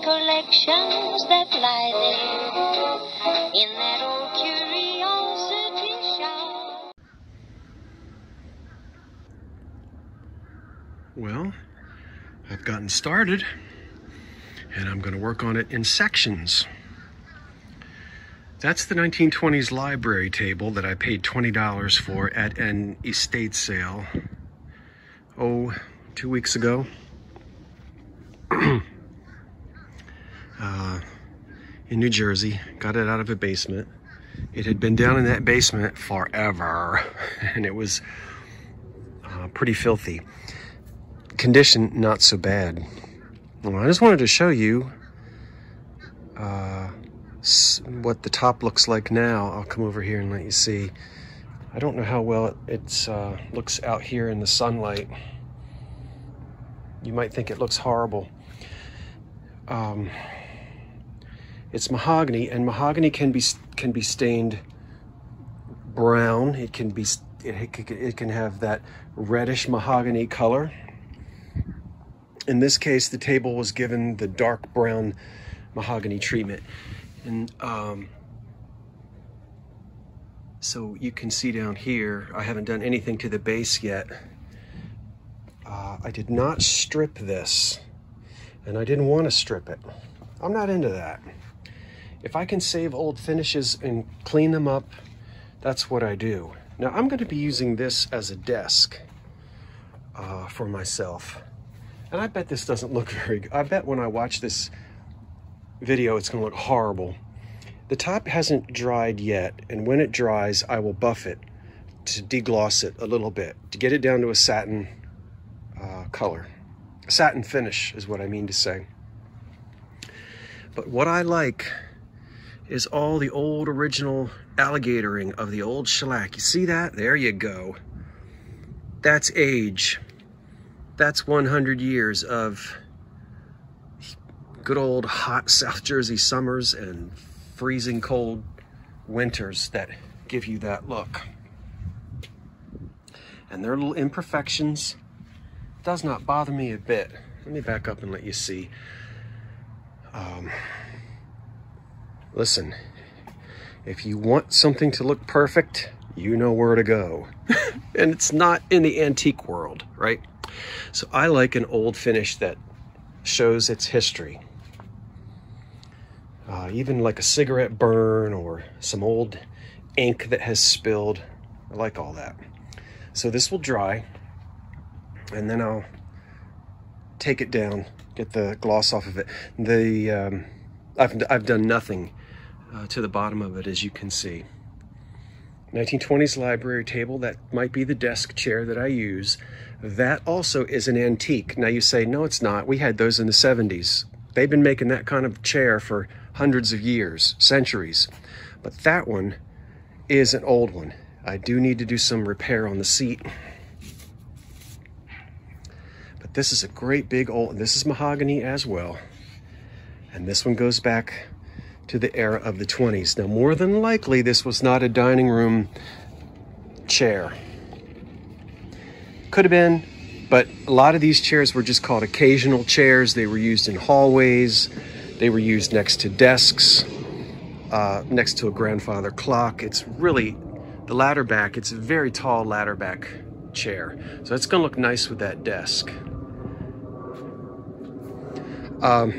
recollections that lie there in that old curiosity shop. Well, I've gotten started and I'm going to work on it in sections. That's the 1920s library table that I paid $20 for at an estate sale, oh, two weeks ago. uh, in New Jersey, got it out of a basement. It had been down in that basement forever, and it was uh, pretty filthy. Condition, not so bad. Well, I just wanted to show you uh, what the top looks like now. I'll come over here and let you see. I don't know how well it uh, looks out here in the sunlight. You might think it looks horrible. Um, it's mahogany, and mahogany can be can be stained brown. It can be it, it can have that reddish mahogany color in this case, the table was given the dark brown mahogany treatment. And um, so you can see down here, I haven't done anything to the base yet. Uh, I did not strip this, and I didn't want to strip it. I'm not into that. If I can save old finishes and clean them up, that's what I do. Now I'm going to be using this as a desk uh, for myself. And I bet this doesn't look very good. I bet when I watch this video, it's gonna look horrible. The top hasn't dried yet, and when it dries, I will buff it to degloss it a little bit, to get it down to a satin uh, color. Satin finish is what I mean to say. But what I like is all the old original alligatoring of the old shellac. You see that? There you go. That's age that's 100 years of good old hot South Jersey summers and freezing cold winters that give you that look. And their little imperfections does not bother me a bit. Let me back up and let you see. Um, listen, if you want something to look perfect, you know where to go. and it's not in the antique world, right? So I like an old finish that shows its history. Uh, even like a cigarette burn or some old ink that has spilled. I like all that. So this will dry and then I'll take it down, get the gloss off of it. The um, I've, I've done nothing uh, to the bottom of it as you can see. 1920s library table, that might be the desk chair that I use. That also is an antique. Now you say, no, it's not. We had those in the 70s. They've been making that kind of chair for hundreds of years, centuries. But that one is an old one. I do need to do some repair on the seat. But this is a great big old, this is mahogany as well. And this one goes back to the era of the 20s. Now, more than likely, this was not a dining room chair. Could have been, but a lot of these chairs were just called occasional chairs. They were used in hallways. They were used next to desks, uh, next to a grandfather clock. It's really, the ladder back, it's a very tall ladder back chair. So it's gonna look nice with that desk. Um,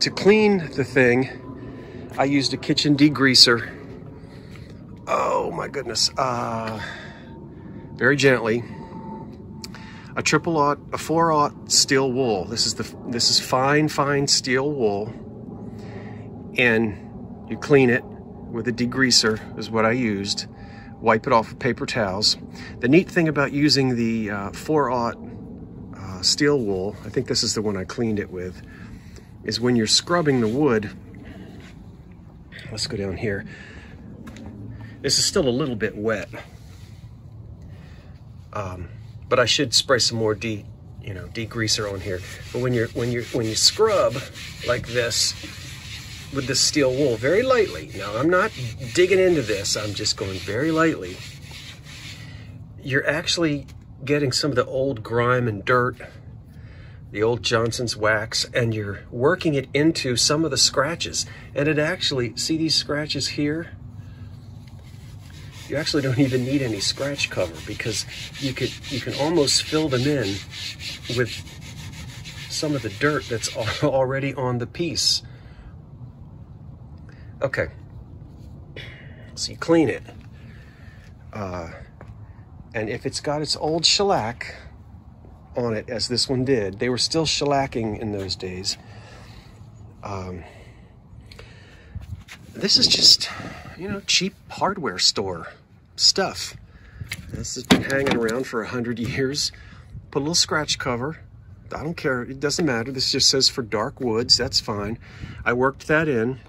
to clean the thing, I used a kitchen degreaser. Oh my goodness. Uh, very gently. A triple aught, a four aught steel wool. This is the this is fine, fine steel wool. And you clean it with a degreaser is what I used. Wipe it off with paper towels. The neat thing about using the uh, four aught uh, steel wool, I think this is the one I cleaned it with, is when you're scrubbing the wood, let's go down here. This is still a little bit wet. Um, but I should spray some more de, you know, degreaser on here. But when you're when you're when you scrub like this, with the steel wool very lightly. Now, I'm not digging into this. I'm just going very lightly. You're actually getting some of the old grime and dirt, the old Johnson's wax, and you're working it into some of the scratches. And it actually, see these scratches here? You actually don't even need any scratch cover because you could you can almost fill them in with some of the dirt that's already on the piece. Okay, so you clean it. Uh, and if it's got its old shellac on it, as this one did, they were still shellacking in those days. Um, this is just, you know, cheap hardware store stuff. This has been hanging around for a hundred years. Put a little scratch cover. I don't care. It doesn't matter. This just says for dark woods. That's fine. I worked that in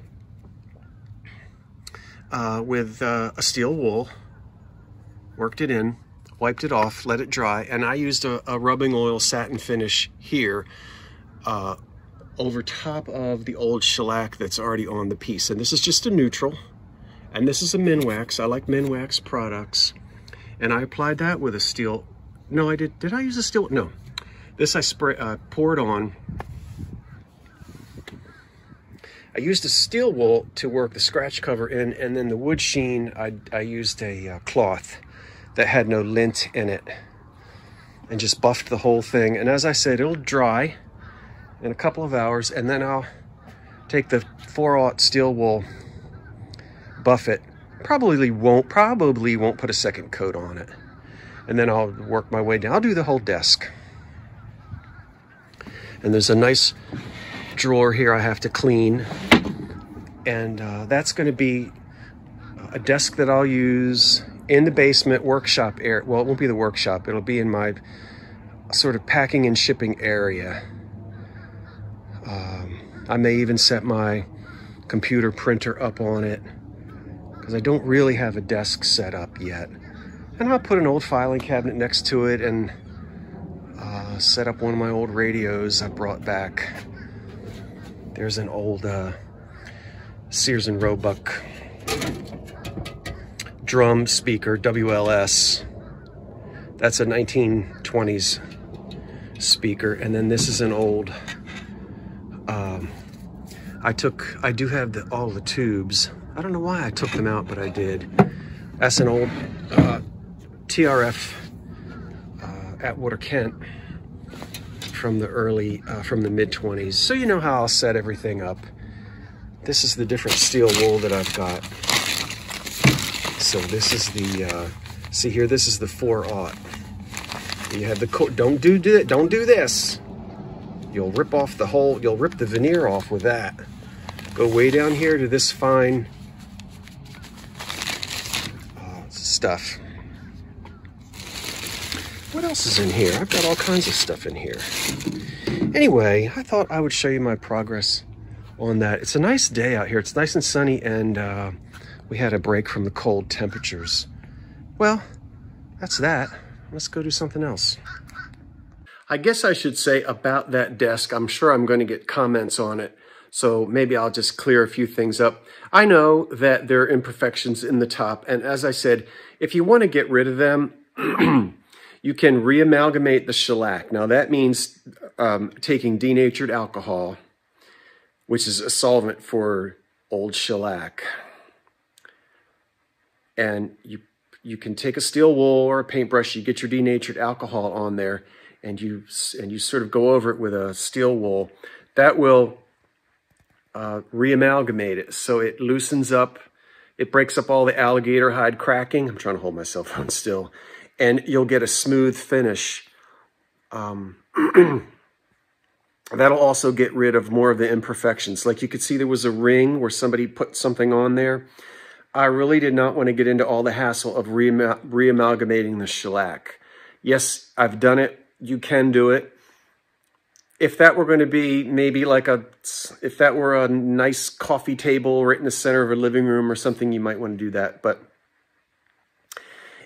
uh, with uh, a steel wool. Worked it in, wiped it off, let it dry, and I used a, a rubbing oil satin finish here uh, over top of the old shellac that's already on the piece. And this is just a neutral. And this is a Minwax. I like Minwax products. And I applied that with a steel. No, I did. Did I use a steel? No. This I spray, uh, poured on. I used a steel wool to work the scratch cover in, and then the wood sheen, I, I used a uh, cloth that had no lint in it and just buffed the whole thing. And as I said, it'll dry in a couple of hours, and then I'll take the 4-aught steel wool buff it. Probably won't, probably won't put a second coat on it. And then I'll work my way down. I'll do the whole desk. And there's a nice drawer here I have to clean. And uh, that's gonna be a desk that I'll use in the basement workshop area. Well, it won't be the workshop. It'll be in my sort of packing and shipping area. Um, I may even set my computer printer up on it because I don't really have a desk set up yet. And I'll put an old filing cabinet next to it and uh, set up one of my old radios I brought back. There's an old uh, Sears and Roebuck drum speaker, WLS. That's a 1920s speaker. And then this is an old, um, I took, I do have the, all the tubes I don't know why I took them out, but I did. That's an old uh, TRF uh, Atwater Kent from the early, uh, from the mid 20s. So you know how I'll set everything up. This is the different steel wool that I've got. So this is the, uh, see here, this is the 4-aught. You have the, coat, don't do, do don't do this. You'll rip off the whole, you'll rip the veneer off with that. Go way down here to this fine stuff. What else is in here? I've got all kinds of stuff in here. Anyway, I thought I would show you my progress on that. It's a nice day out here. It's nice and sunny and uh, we had a break from the cold temperatures. Well, that's that. Let's go do something else. I guess I should say about that desk, I'm sure I'm going to get comments on it. So maybe I'll just clear a few things up. I know that there are imperfections in the top. And as I said, if you want to get rid of them, you can reamalgamate the shellac. Now that means um, taking denatured alcohol, which is a solvent for old shellac. And you, you can take a steel wool or a paintbrush, you get your denatured alcohol on there, and you, and you sort of go over it with a steel wool. That will uh, reamalgamate it so it loosens up it breaks up all the alligator hide cracking. I'm trying to hold my cell phone still. And you'll get a smooth finish. Um, that'll also get rid of more of the imperfections. Like you could see there was a ring where somebody put something on there. I really did not want to get into all the hassle of reamalgamating the shellac. Yes, I've done it. You can do it if that were going to be maybe like a, if that were a nice coffee table right in the center of a living room or something, you might want to do that. But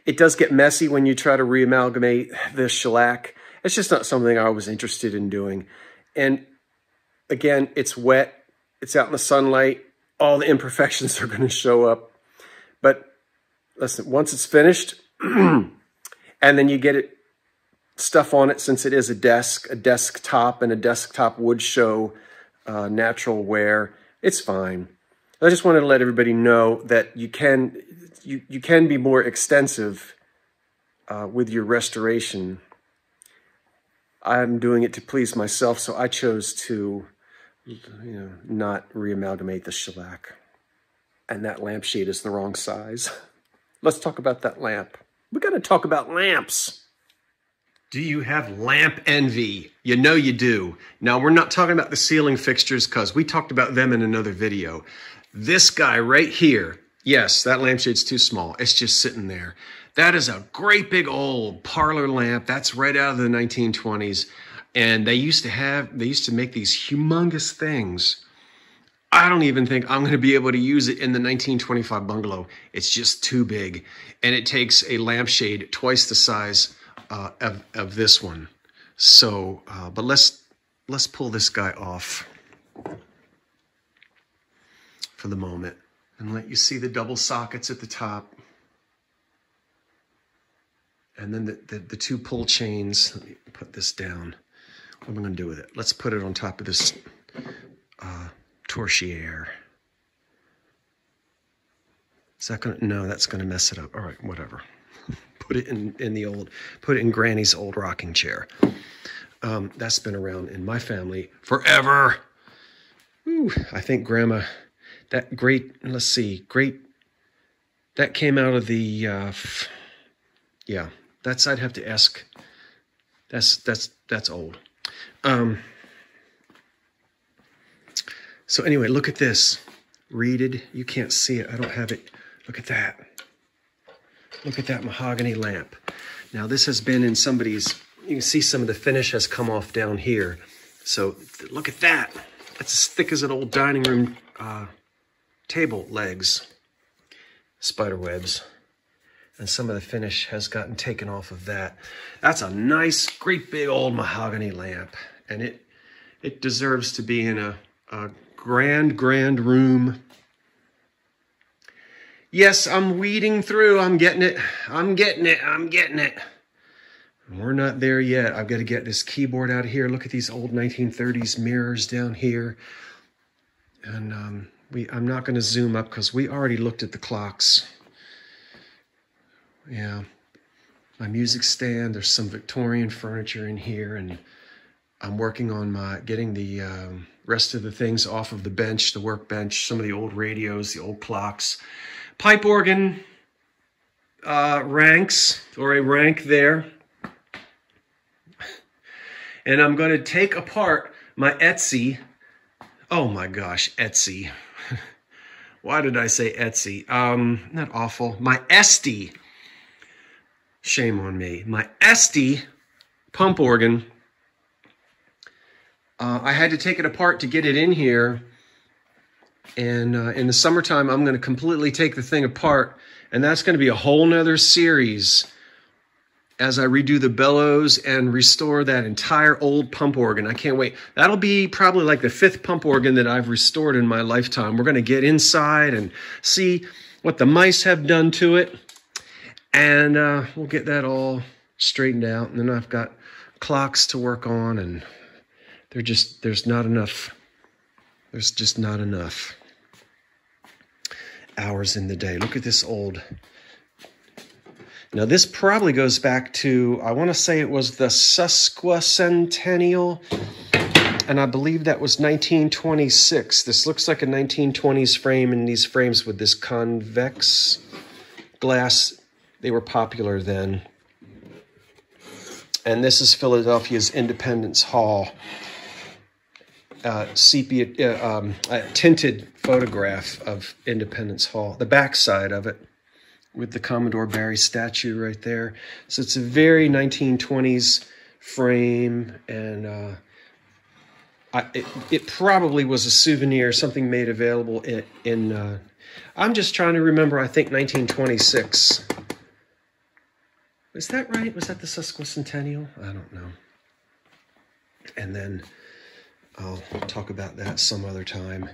it does get messy when you try to reamalgamate the shellac. It's just not something I was interested in doing. And again, it's wet. It's out in the sunlight. all the imperfections are going to show up. But listen, once it's finished, and then you get it stuff on it since it is a desk, a desktop, and a desktop would show uh, natural wear. It's fine. I just wanted to let everybody know that you can you, you can be more extensive uh, with your restoration. I'm doing it to please myself, so I chose to you know, not reamalgamate the shellac. And that lampshade is the wrong size. Let's talk about that lamp. We got to talk about lamps. Do you have lamp envy? You know you do. Now, we're not talking about the ceiling fixtures because we talked about them in another video. This guy right here, yes, that lampshade's too small. It's just sitting there. That is a great big old parlor lamp. That's right out of the 1920s. And they used to have, they used to make these humongous things. I don't even think I'm going to be able to use it in the 1925 bungalow. It's just too big. And it takes a lampshade twice the size uh, of, of this one. So, uh, but let's, let's pull this guy off for the moment and let you see the double sockets at the top. And then the, the, the two pull chains. Let me put this down. What am I going to do with it? Let's put it on top of this uh, torchiere. Is that to, no, that's going to mess it up. All right, whatever. put it in, in the old, put it in Granny's old rocking chair. Um, that's been around in my family forever. Ooh, I think Grandma, that great, let's see, great, that came out of the, uh, yeah, that's, I'd have to ask, that's, that's, that's old. Um, so anyway, look at this. Reeded. You can't see it. I don't have it. Look at that. Look at that mahogany lamp. Now this has been in somebody's, you can see some of the finish has come off down here. So look at that. That's as thick as an old dining room uh, table legs, spider webs. And some of the finish has gotten taken off of that. That's a nice, great big old mahogany lamp and it it deserves to be in a, a grand, grand room. Yes, I'm weeding through. I'm getting it. I'm getting it. I'm getting it. We're not there yet. I've got to get this keyboard out of here. Look at these old 1930s mirrors down here. And um, we, I'm not going to zoom up because we already looked at the clocks. Yeah. My music stand. There's some Victorian furniture in here and I'm working on my getting the um, rest of the things off of the bench, the workbench, some of the old radios, the old clocks, pipe organ uh, ranks or a rank there. And I'm going to take apart my Etsy. Oh my gosh, Etsy. Why did I say Etsy? Um, not awful. My Estey. Shame on me. My Estey pump organ uh, I had to take it apart to get it in here. And uh, in the summertime, I'm going to completely take the thing apart. And that's going to be a whole nother series as I redo the bellows and restore that entire old pump organ. I can't wait. That'll be probably like the fifth pump organ that I've restored in my lifetime. We're going to get inside and see what the mice have done to it. And uh, we'll get that all straightened out. And then I've got clocks to work on and they're just, there's not enough. There's just not enough hours in the day. Look at this old. Now, this probably goes back to, I want to say it was the Sesquicentennial, and I believe that was 1926. This looks like a 1920s frame, and these frames with this convex glass, they were popular then. And this is Philadelphia's Independence Hall uh, sepia uh, um, tinted photograph of Independence Hall, the backside of it with the Commodore Barry statue right there. So it's a very 1920s frame and uh, I, it, it, probably was a souvenir, something made available in, in uh, I'm just trying to remember, I think 1926. Was that right? Was that the sesquicentennial? I don't know. And then I'll talk about that some other time.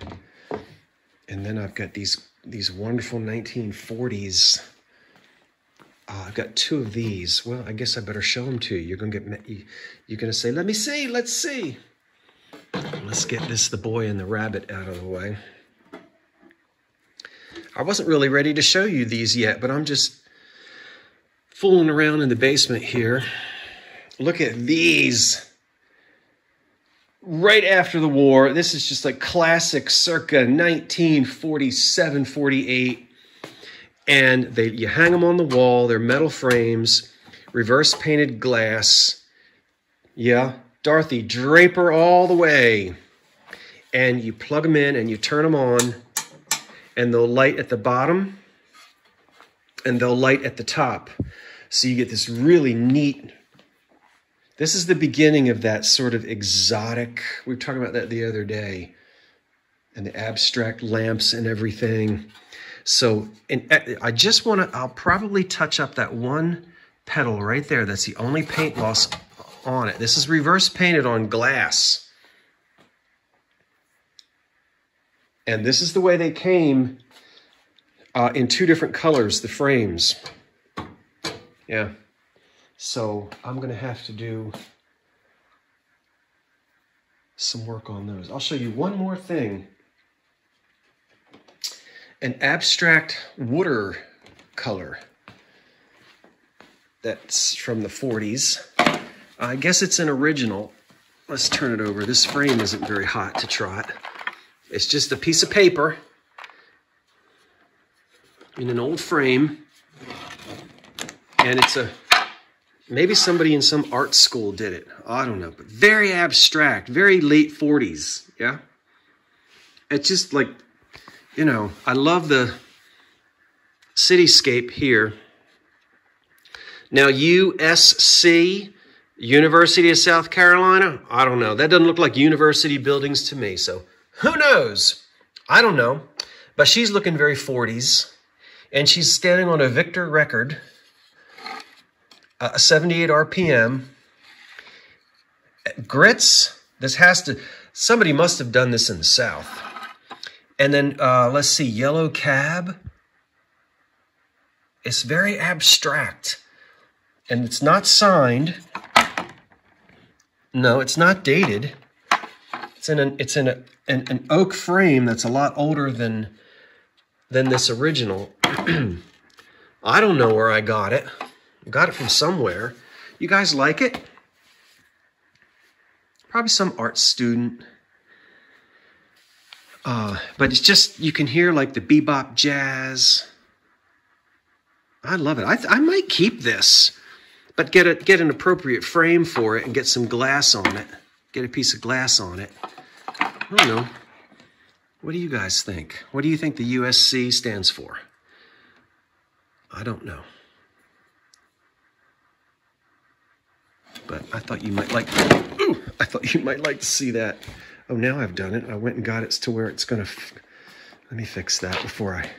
And then I've got these these wonderful 1940s. Uh, I've got two of these. Well, I guess I better show them to you. You're gonna get you, you're gonna say, "Let me see, let's see." Let's get this the boy and the rabbit out of the way. I wasn't really ready to show you these yet, but I'm just fooling around in the basement here. Look at these right after the war. This is just like classic circa 1947, 48. And they you hang them on the wall. They're metal frames, reverse painted glass. Yeah, Dorothy Draper all the way. And you plug them in and you turn them on and they'll light at the bottom and they'll light at the top. So you get this really neat this is the beginning of that sort of exotic, we were talking about that the other day, and the abstract lamps and everything. So, and uh, I just want to, I'll probably touch up that one pedal right there. That's the only paint loss on it. This is reverse painted on glass. And this is the way they came uh, in two different colors, the frames. Yeah. So I'm going to have to do some work on those. I'll show you one more thing. An abstract water color that's from the 40s. I guess it's an original. Let's turn it over. This frame isn't very hot to trot. It's just a piece of paper in an old frame. And it's a Maybe somebody in some art school did it. I don't know, but very abstract, very late 40s. Yeah. It's just like, you know, I love the cityscape here. Now, USC, University of South Carolina, I don't know. That doesn't look like university buildings to me. So who knows? I don't know. But she's looking very 40s. And she's standing on a Victor record uh, 78 RPM. Grits, this has to, somebody must have done this in the South. And then uh, let's see, Yellow Cab. It's very abstract. And it's not signed. No, it's not dated. It's in an it's in a, an, an oak frame that's a lot older than than this original. I don't know where I got it. Got it from somewhere. You guys like it? Probably some art student. Uh, but it's just, you can hear like the bebop jazz. I love it. I, I might keep this, but get, a, get an appropriate frame for it and get some glass on it. Get a piece of glass on it. I don't know. What do you guys think? What do you think the USC stands for? I don't know. But I thought you might like, I thought you might like to see that. Oh, now I've done it. I went and got it to where it's going to, let me fix that before I,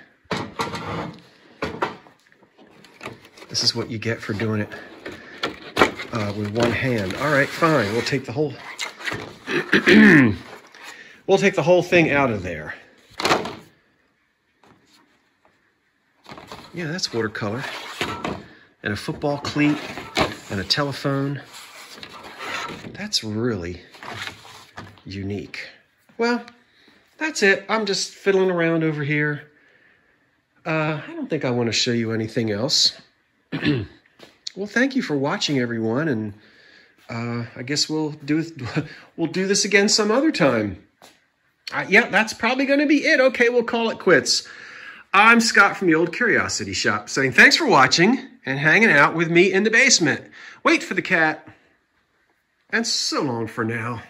this is what you get for doing it uh, with one hand. All right, fine. We'll take the whole, we'll take the whole thing out of there. Yeah, that's watercolor. And a football cleat and a telephone. That's really unique. Well, that's it. I'm just fiddling around over here. Uh, I don't think I want to show you anything else. well, thank you for watching, everyone, and uh, I guess we'll do we'll do this again some other time. Uh, yeah, that's probably going to be it. Okay, we'll call it quits. I'm Scott from the Old Curiosity Shop saying thanks for watching and hanging out with me in the basement. Wait for the cat. And so long for now.